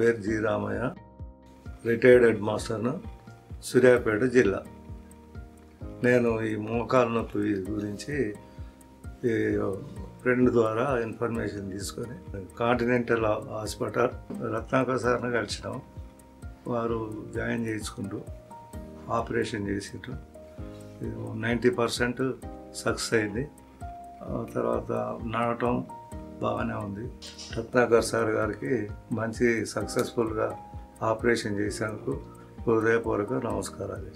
పేరు G Ramayya retired head మాస్టర్ను సూర్యాపేట జిల్లా. నేను ఈ మోకాలు నొప్పి గురించి ఈ ఫ్రెండ్ ద్వారా ఇన్ఫర్మేషన్ తీసుకొని కాంటినెంటల్ హాస్పిటల్ రత్నాకర్ సార్ని కలిసినాం. వారు జాయిన్ చేయించుకుంటూ ఆపరేషన్ చేసిండ్రు. నైంటీ పర్సెంట్ సక్సెస్ అయింది. తర్వాత నడవటం బాగానే ఉంది. రత్నాకర్ సార్ గారికి మంచి సక్సెస్ఫుల్గా ఆపరేషన్ చేసేందుకు హృదయపూర్వక నమస్కారాలు.